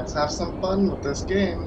Let's have some fun with this game.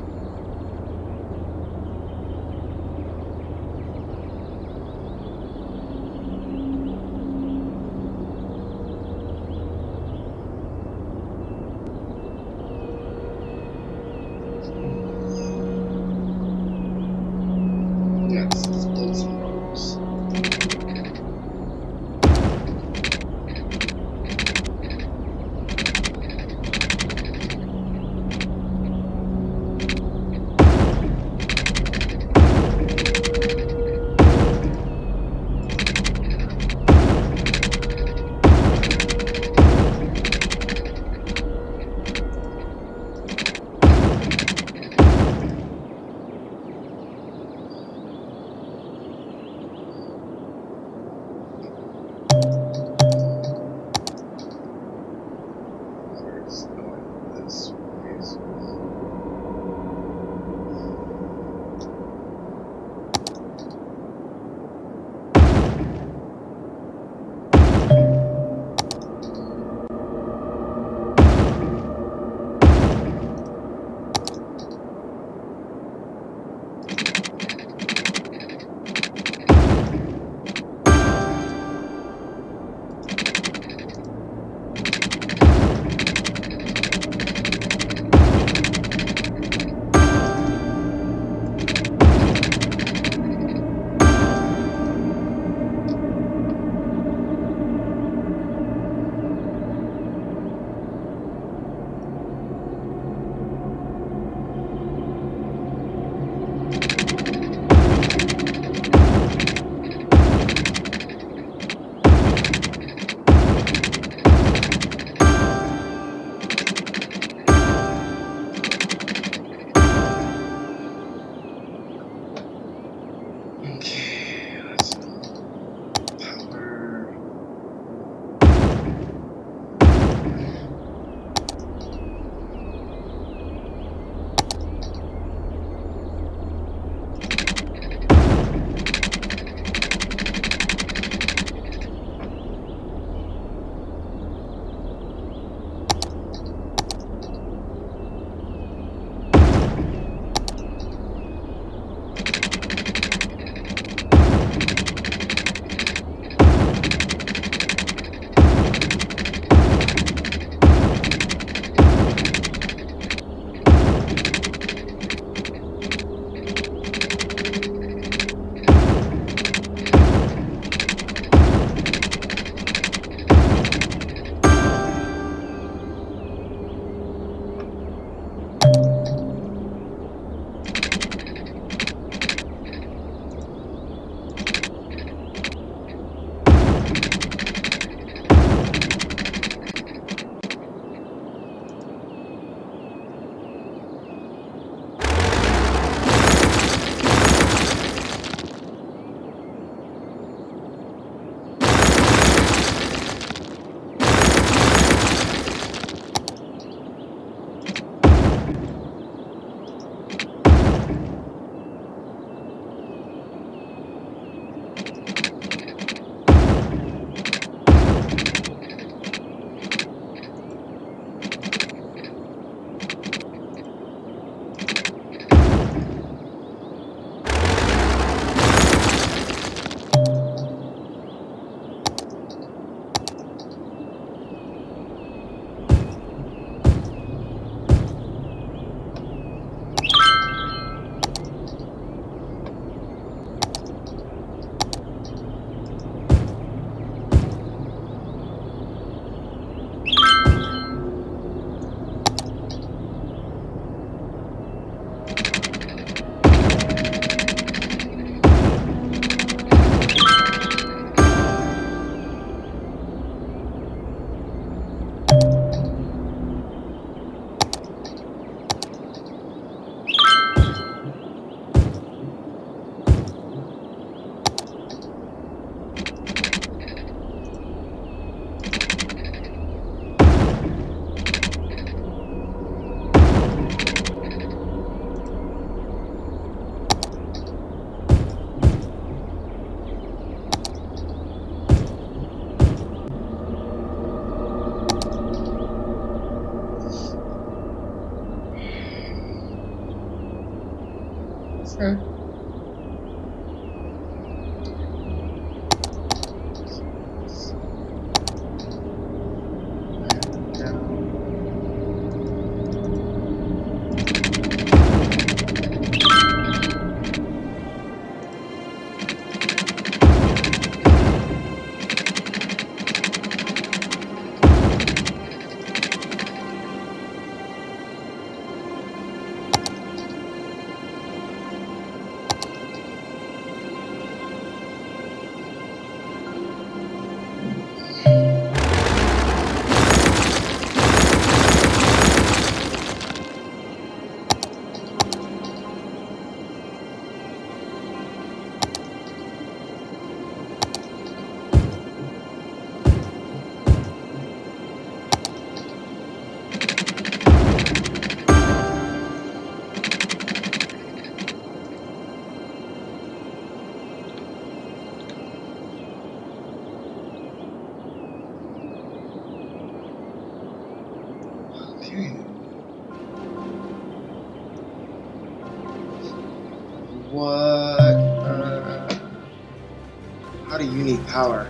power.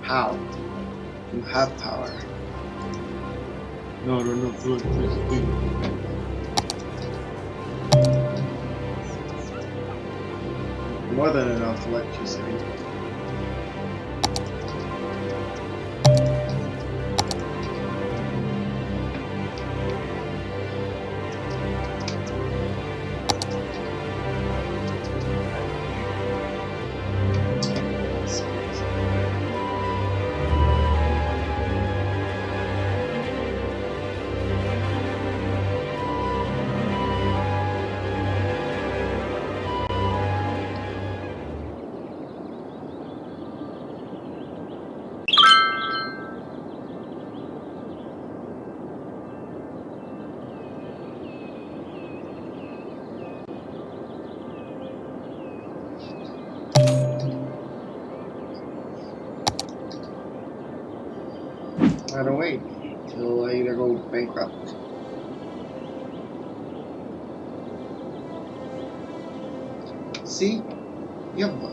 How? You have power. No, no, no, do it, please, please. More than enough electricity.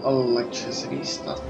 electricity stuff.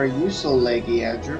Are you so leggy, Andrew?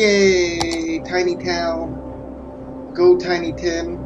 Yay! Tiny town. Go, Tiny Tim.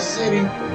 City.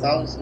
Thousand.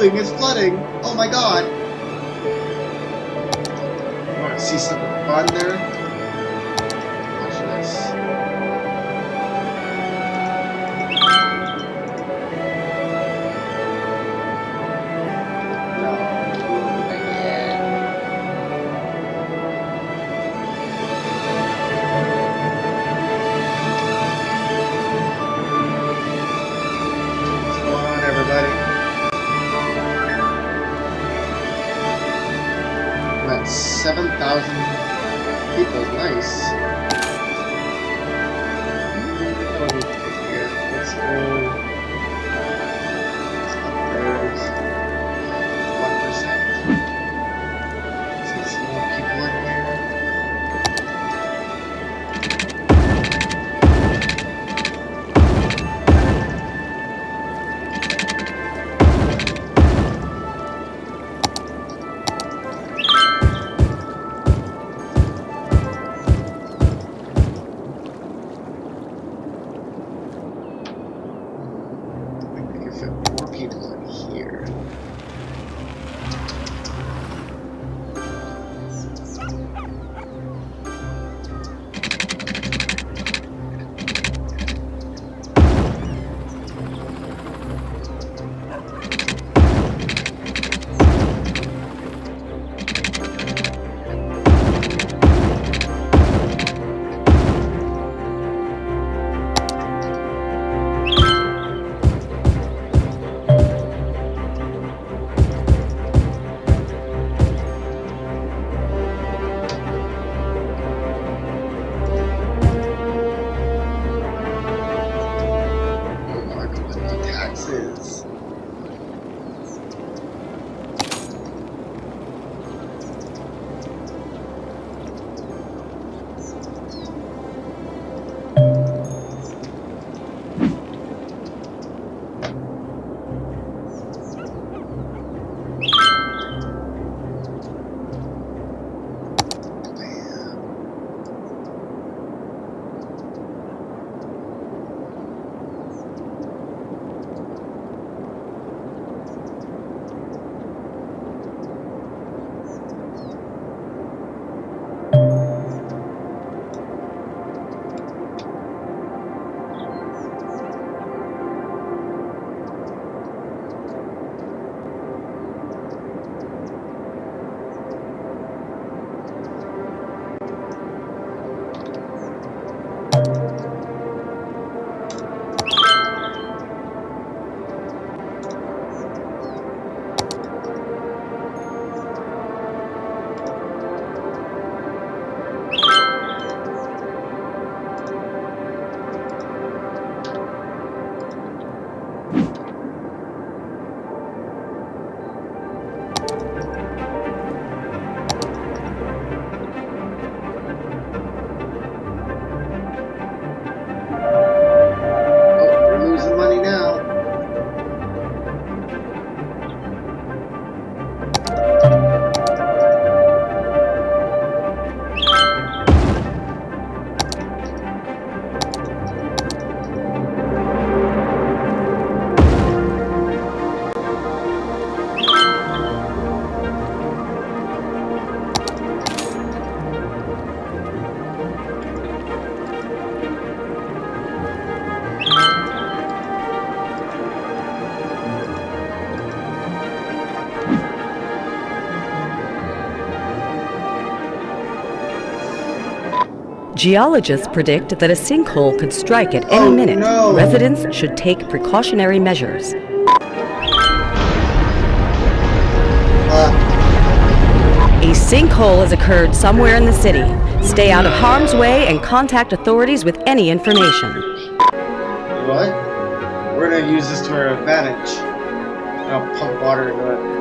Building is flooding. Oh my god. You want to see something fun there? Geologists predict that a sinkhole could strike at any Oh, minute. no. Residents should take precautionary measures. Uh, A sinkhole has occurred somewhere in the city. Stay out of harm's way and contact authorities with any information. what? We're gonna use this to our advantage. I'll pump water into it.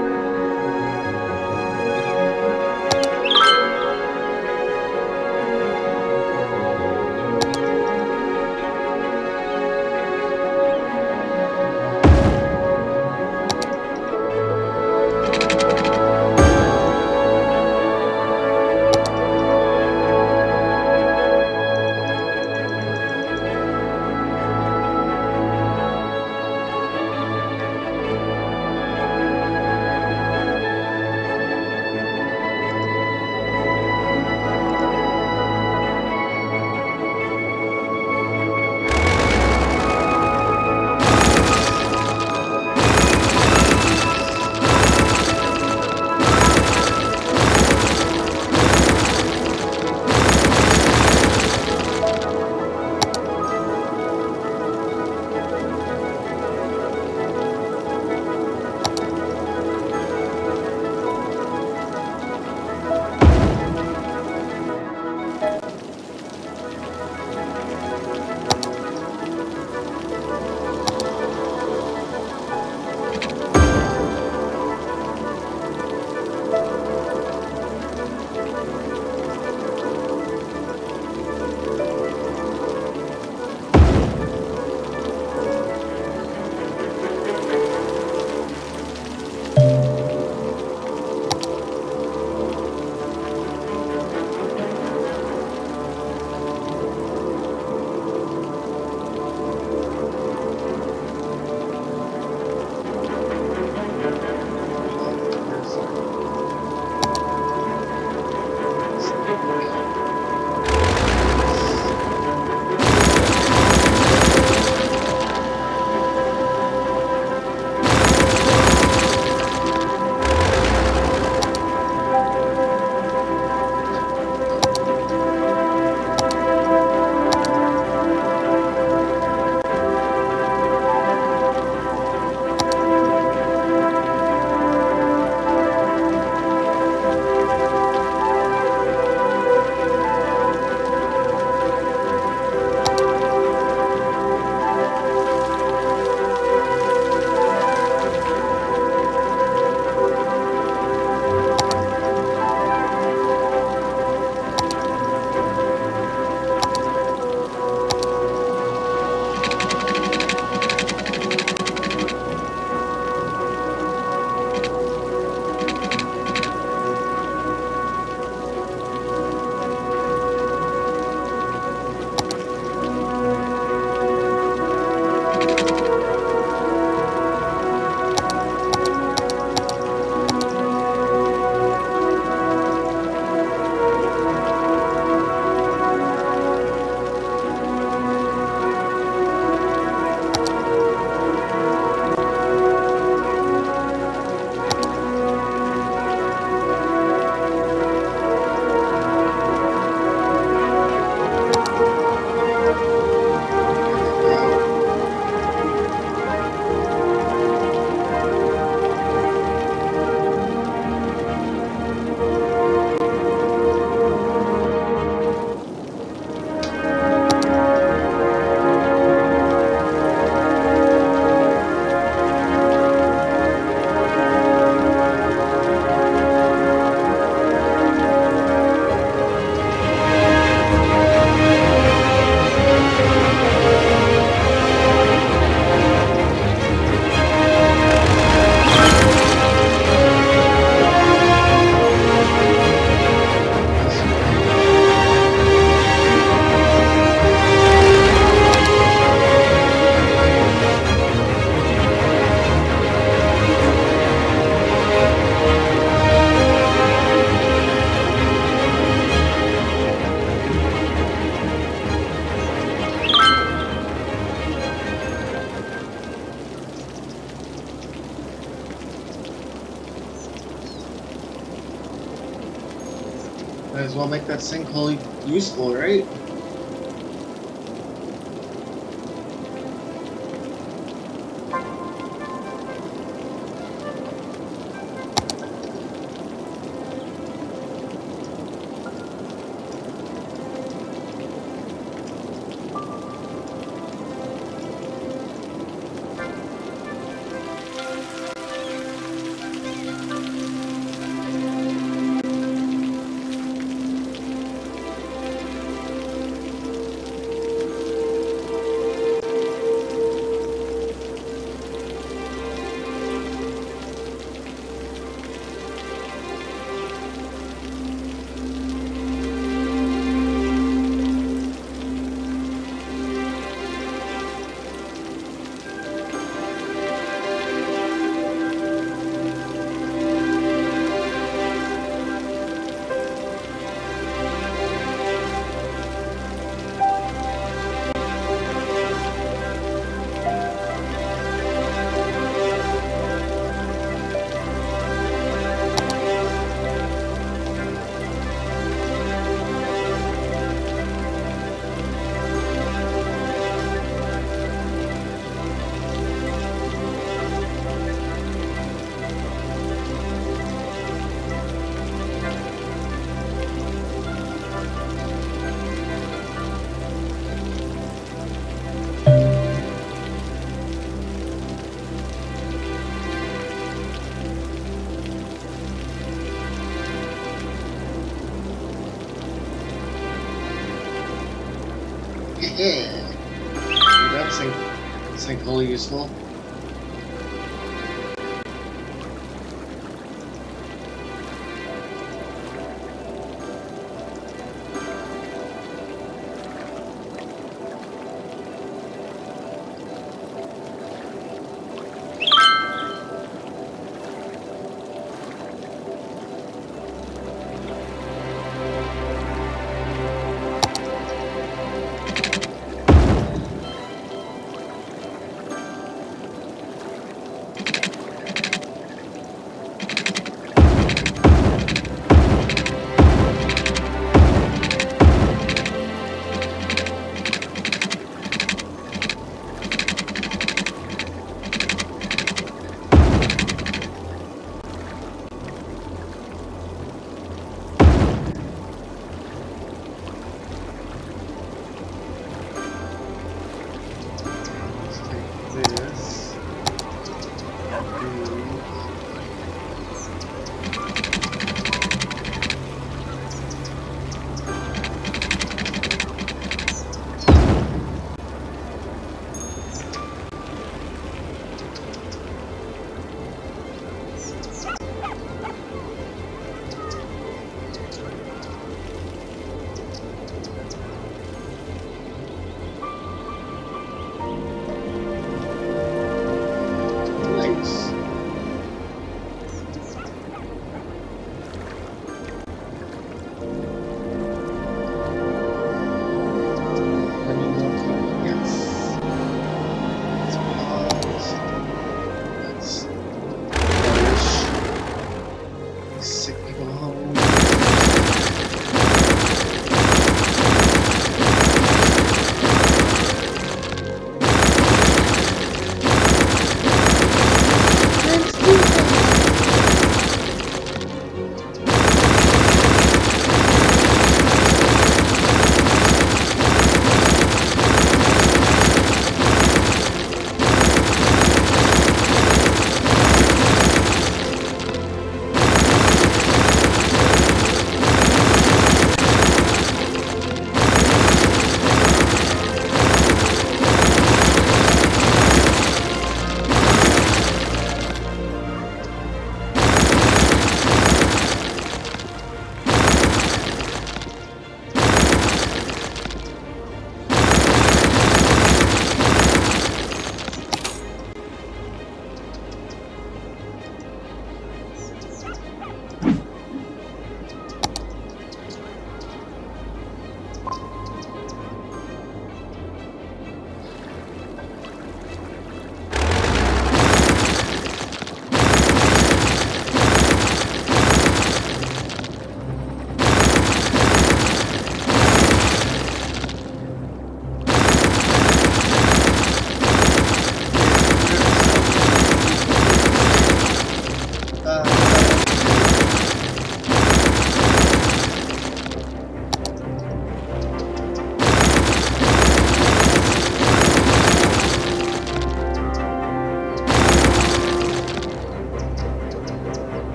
Useful.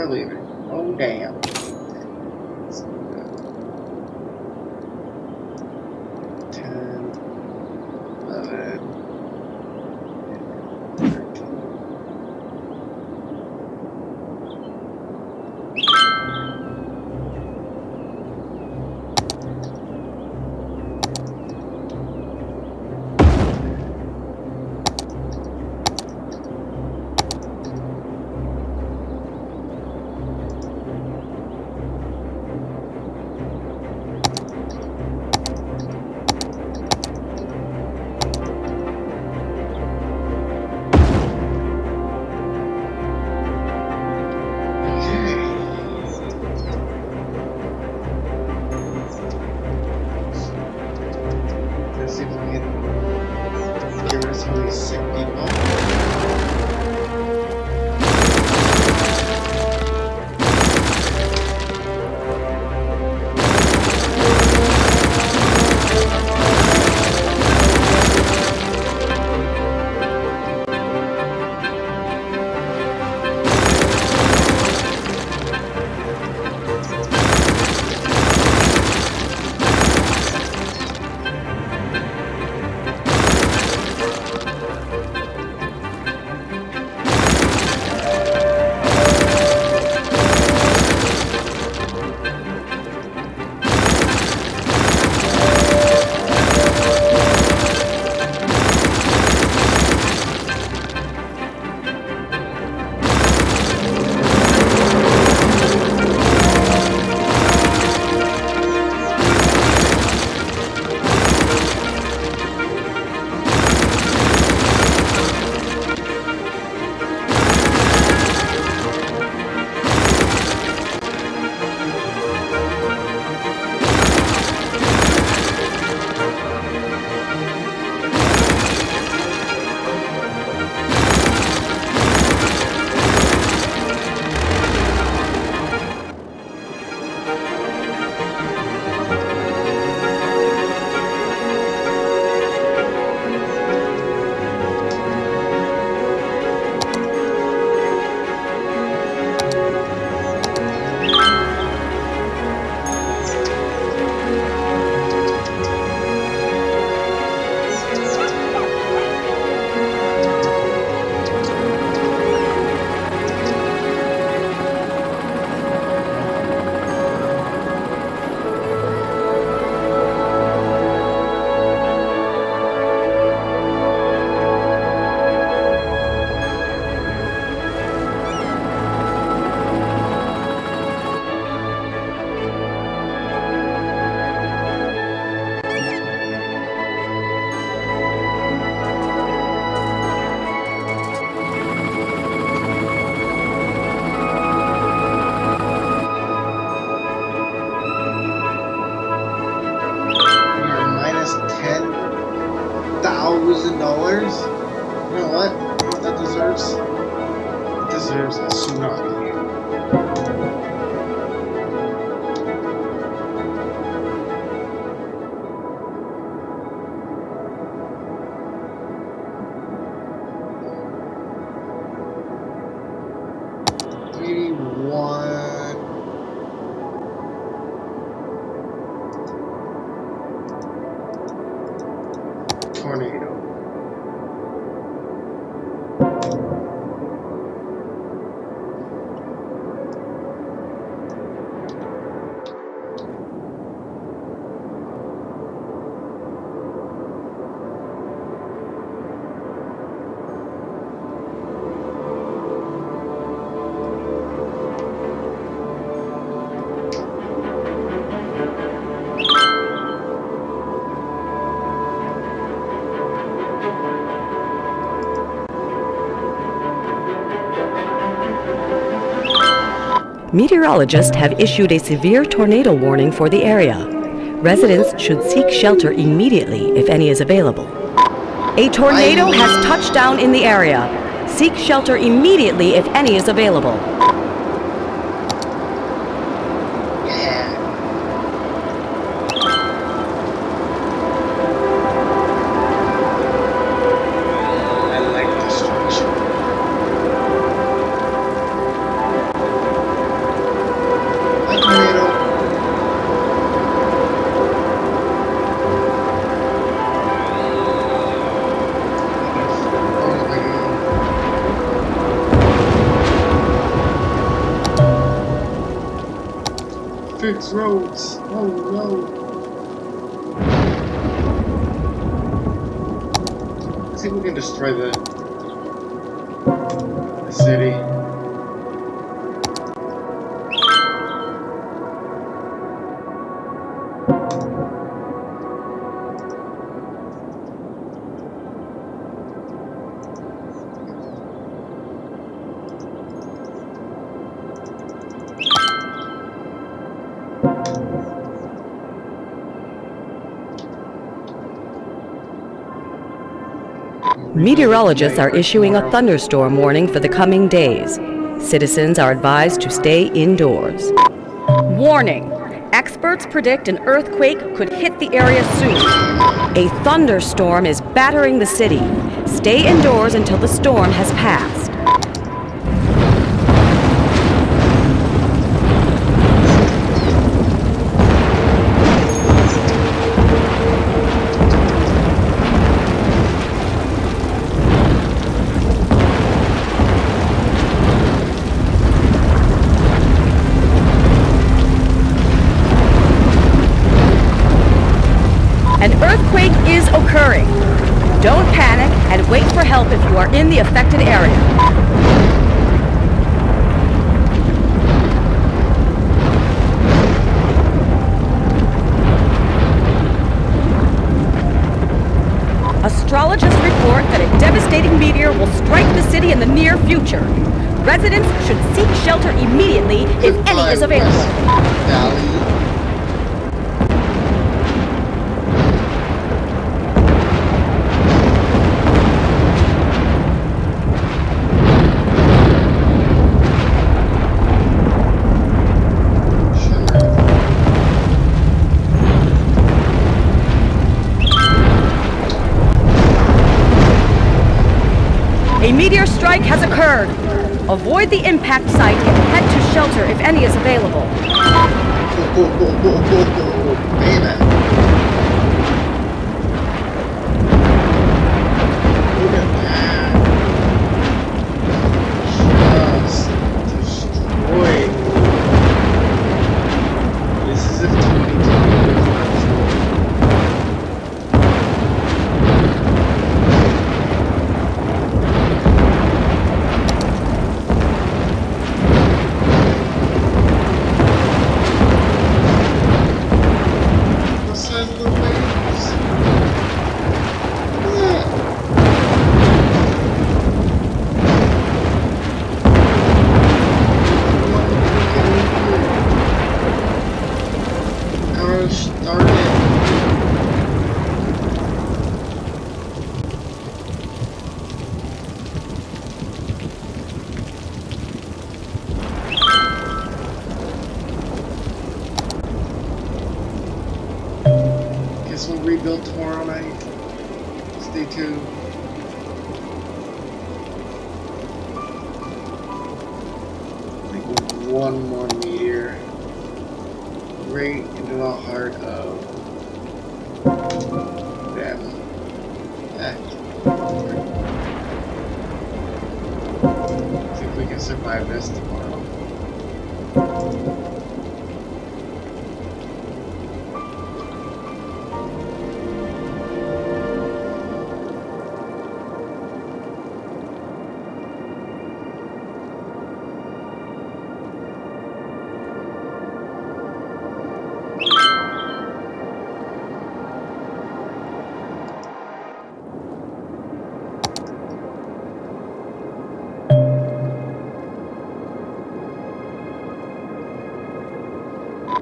Are leaving. Meteorologists have issued a severe tornado warning for the area. Residents should seek shelter immediately if any is available. A tornado has touched down in the area. Seek shelter immediately if any is available. Roads. Oh no. Let's see if we can destroy the Meteorologists are issuing a thunderstorm warning for the coming days. Citizens are advised to stay indoors. Warning! Experts predict an earthquake could hit the area soon. A thunderstorm is battering the city. Stay indoors until the storm has passed. The impact site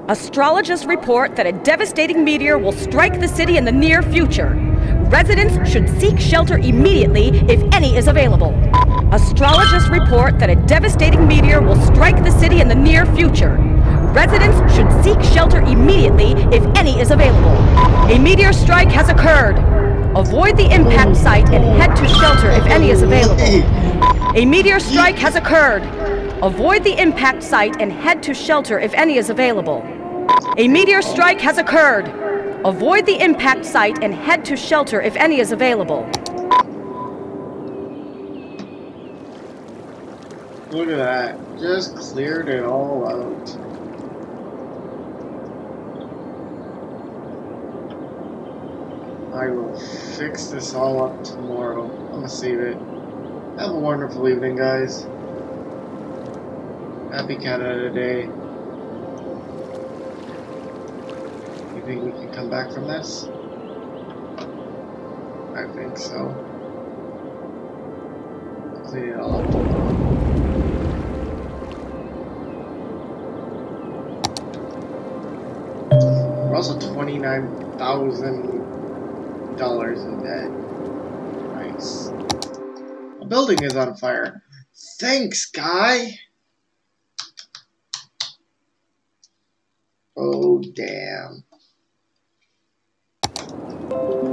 Astrologists report that a devastating meteor will strike the city in the near future. Residents should seek shelter immediately if any is available. Astrologists report that a devastating meteor will strike the city in the near future. Residents should seek shelter immediately if any is available. A meteor strike has occurred. Avoid the impact site and head to shelter if any is available. A meteor strike has occurred. Avoid the impact site and head to shelter if any is available. A meteor strike has occurred. Avoid the impact site and head to shelter if any is available. Look at that. Just cleared it all out. I will fix this all up tomorrow. I'm gonna save it. Have a wonderful evening, guys. Happy Canada Day. Think we can come back from this? I think so. Clean it all up. We're also twenty-nine thousand dollars in debt. Nice. A building is on fire. Thanks, guy. Oh damn. Thank you.